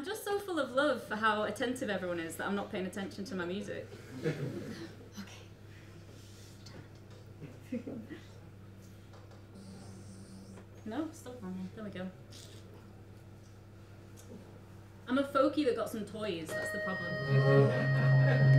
I'm just so full of love for how attentive everyone is that I'm not paying attention to my music. no, stop There we go. I'm a folkie that got some toys, that's the problem.